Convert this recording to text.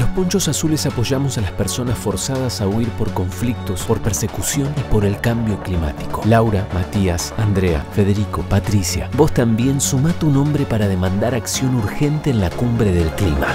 Los ponchos azules apoyamos a las personas forzadas a huir por conflictos, por persecución y por el cambio climático. Laura, Matías, Andrea, Federico, Patricia, vos también suma tu nombre para demandar acción urgente en la cumbre del clima.